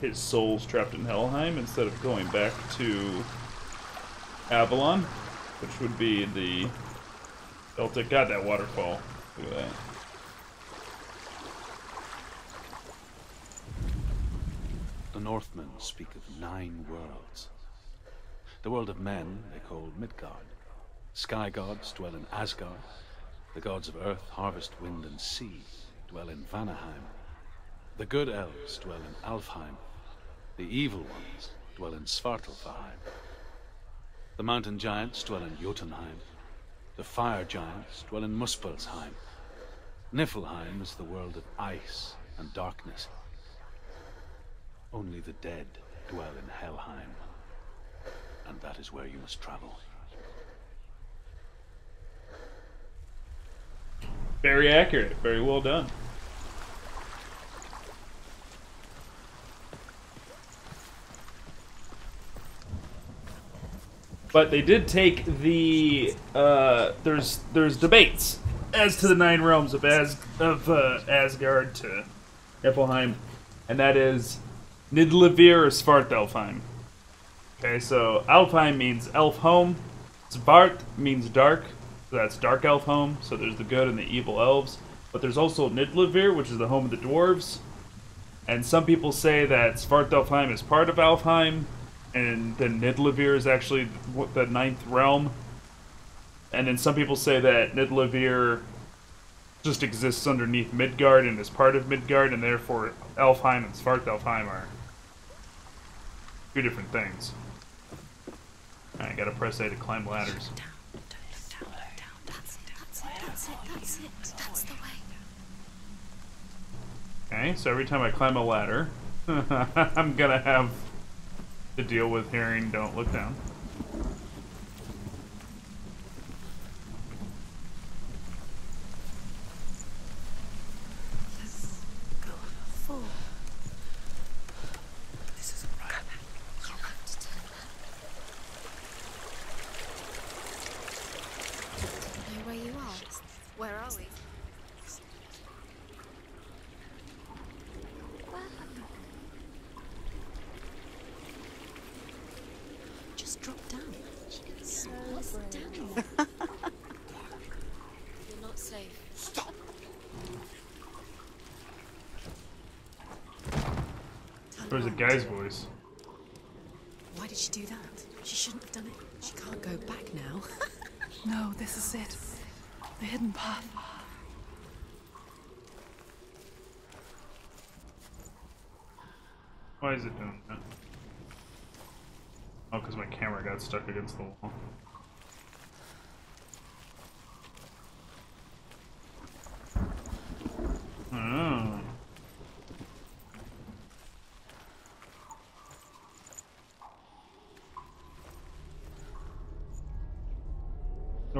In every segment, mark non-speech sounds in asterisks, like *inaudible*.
his soul's trapped in Helheim instead of going back to Avalon, which would be the Celtic. God, that waterfall. Look at that. The Northmen speak of nine worlds. The world of men they call Midgard. Sky gods dwell in Asgard. The gods of earth, harvest, wind, and sea dwell in Vanaheim. The good elves dwell in Alfheim. The evil ones dwell in Svartalfheim. The mountain giants dwell in Jotunheim. The fire giants dwell in Muspelheim. Niflheim is the world of ice and darkness. Only the dead dwell in Helheim. And that is where you must travel. Very accurate. Very well done. But they did take the uh, there's there's debates as to the nine realms of As of uh, Asgard to Niflheim, and that is Nidavellir or Svartalfheim. Okay, so Alfheim means elf home. Svart means dark, so that's dark elf home. So there's the good and the evil elves. But there's also Nidavellir, which is the home of the dwarves. And some people say that Svartalfheim is part of Alfheim, and then Nidavellir is actually the ninth realm. And then some people say that Nidavellir just exists underneath Midgard and is part of Midgard, and therefore Alfheim and Svartalfheim are two different things. I gotta press A to climb ladders. That's, that's it, that's it, that's it, that's the way. Okay, so every time I climb a ladder, *laughs* I'm gonna have to deal with hearing don't look down. Go four. This is right. You have to turn back. Do you know where you are? Where are we? Where? Just drop down. So down. You're not safe. Stop. There's a guy's voice. Why did she do that? She shouldn't have done it. She can't go back now. *laughs* No, this is it. The hidden path. Why is it doing that? Oh, because my camera got stuck against the wall.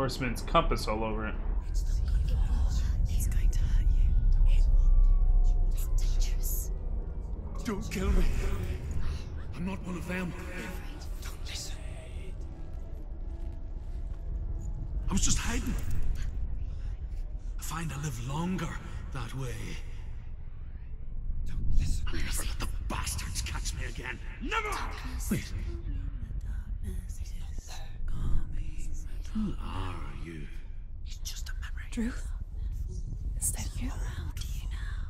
Norseman's compass all over it. Don't kill me. I'm not one of them. Don't listen. I was just hiding. I find I live longer that way. Don't listen. Never let the bastards catch me again. Never! Wait. Who are you? It's just a memory. Druth? Is that you? How do you know?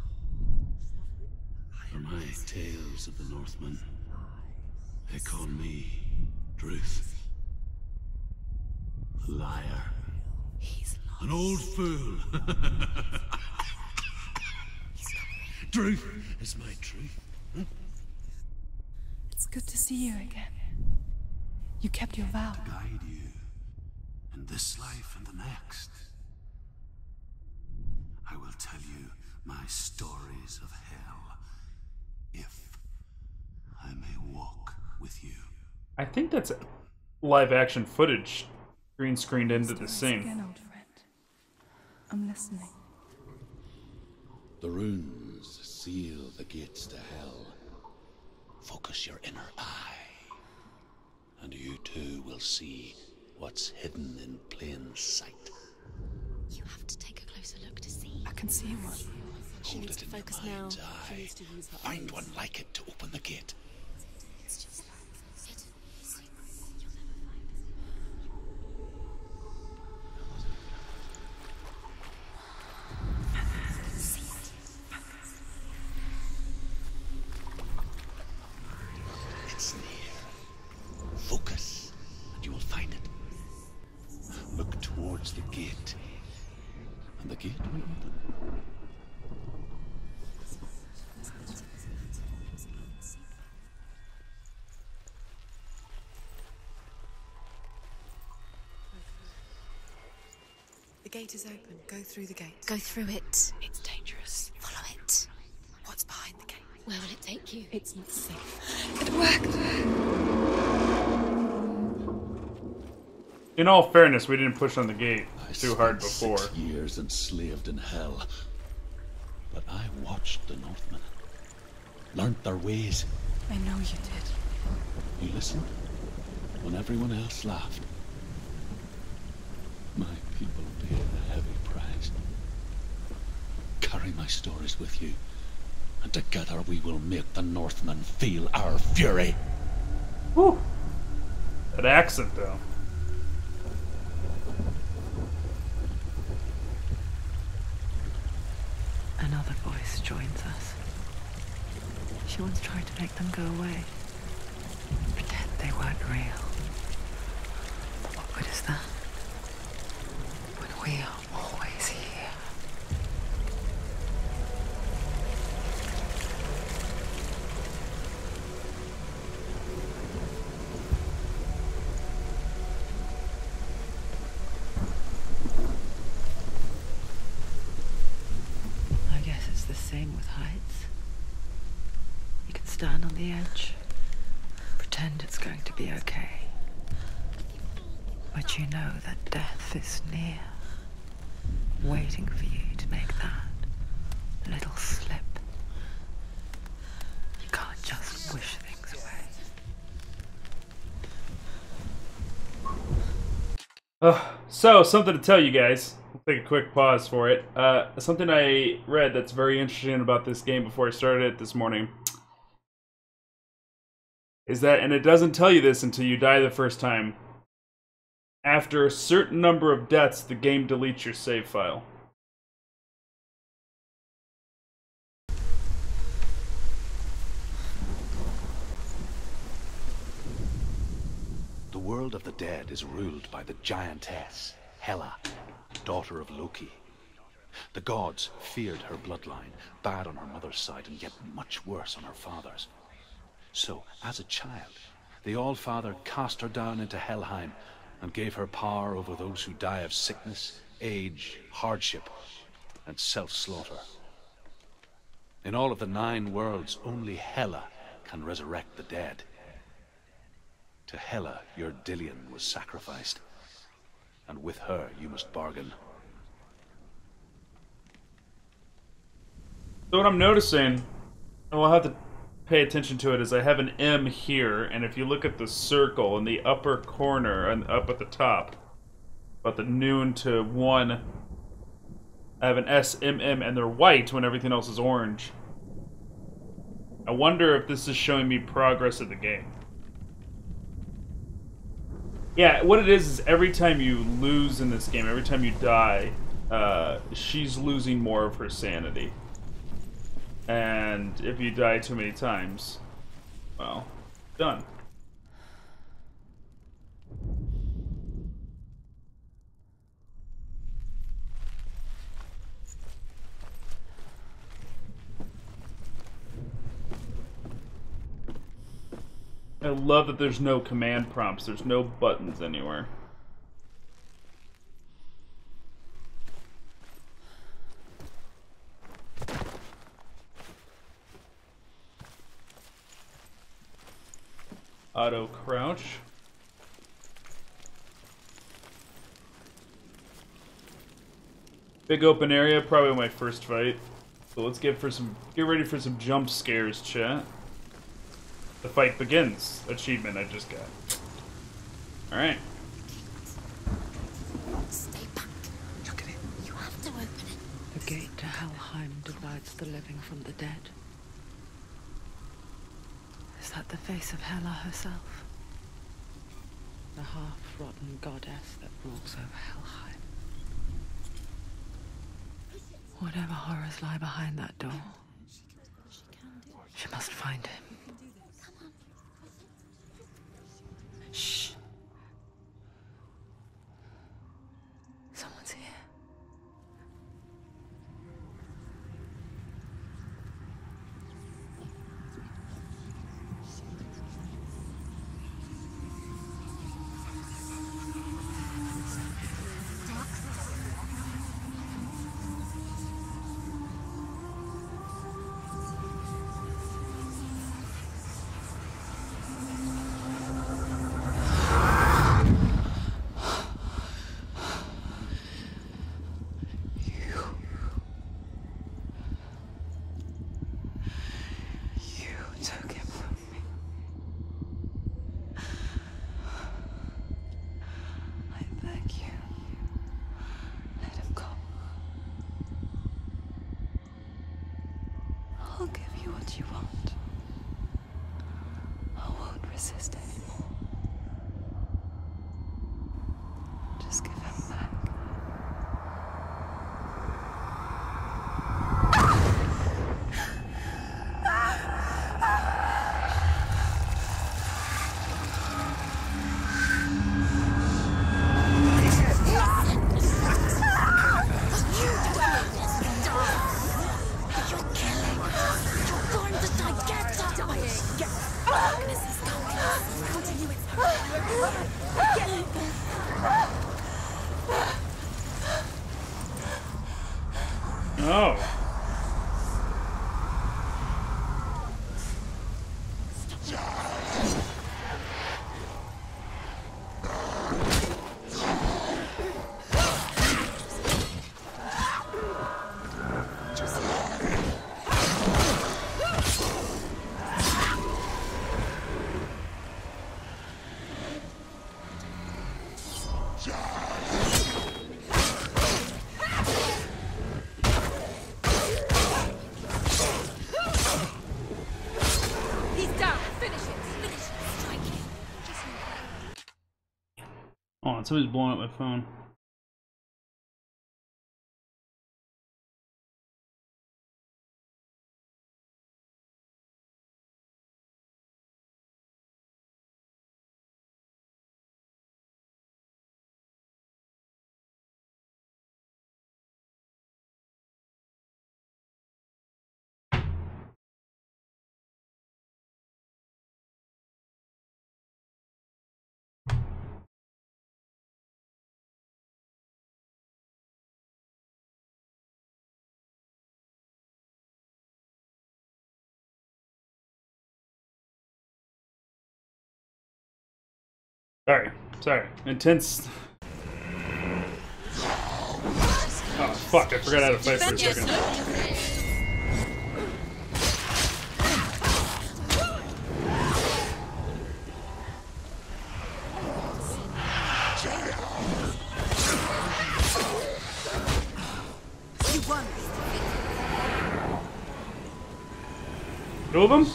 Are my tales of the Northmen. They call me Druth. A liar. An old fool. *laughs* Truth is my truth. It's good to see you again. You kept your vow. Guide you in this life and the next. I will tell you my stories of hell if I may walk with you. I think that's live action footage green screened into the Stories scene. Again, old friend. I'm listening. The runes seal the gates to hell. Focus your inner eye, and you too will see what's hidden in plain sight. You have to take a closer look to see. I can see one. She Hold needs it to in your focus now. mind's She eye. needs to use her Find eyes. one like it to open the gate will open. The gate is open. Go through the gate. Go through it. It's dangerous. Follow it. What's behind the gate? Where will it take you? It's not safe. It worked. In all fairness, we didn't push on the gate I too hard before. Six years enslaved in hell. But I watched the Northmen. Learnt their ways. I know you did. You listened when everyone else laughed. My people paid a heavy price. Carry my stories with you, and together we will make the Northmen feel our fury. Whew. That accent, though. To make them go away. Pretend they weren't real. What good is that? When we are always here. I guess it's the same with heights. You can stand on the edge, pretend it's going to be okay. But you know that death is near, waiting for you to make that little slip. You can't just wish things away. Uh, so, something to tell you guys. We'll take a quick pause for it. Uh, something I read that's very interesting about this game before I started it this morning is that, and it doesn't tell you this until you die the first time. After a certain number of deaths, the game deletes your save file. The world of the dead is ruled by the giantess, Hela, daughter of Loki. The gods feared her bloodline, bad on her mother's side and yet much worse on her father's. So, as a child, the All-Father cast her down into Helheim and gave her power over those who die of sickness, age, hardship, and self-slaughter. In all of the nine worlds, only Hela can resurrect the dead. To Hela, your Dillion was sacrificed, and with her you must bargain. So what I'm noticing, and we'll have to pay attention to it, is I have an M here, and if you look at the circle in the upper corner and up at the top, about the noon to one, I have an S, M, M, and they're white when everything else is orange. I wonder if this is showing me progress of the game. Yeah, what it is is every time you lose in this game, every time you die, uh, she's losing more of her sanity. And if you die too many times, well, done. I love that there's no command prompts. There's no buttons anywhere. Auto crouch. Big open area, probably my first fight. So let's get for some get ready for some jump scares, chat. The fight begins. Achievement I just got. Alright. Stay back. Look at it. You have to open it. The gate to Helheim divides the living from the dead. Is that the face of Hela herself? The half-rotten goddess that rules over Helheim. Whatever horrors lie behind that door, she must find him. Resist anymore. Oh. Somebody's blowing up my phone. Sorry, sorry. Intense. Oh fuck! I forgot how to fight for a second. Two of them?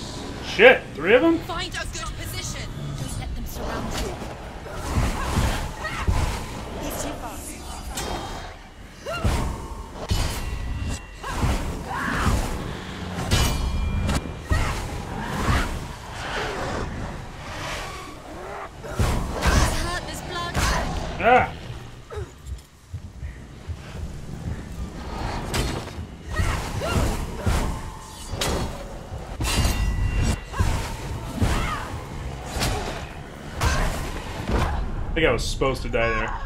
Shit, three of them? Find Ah! I think I was supposed to die there.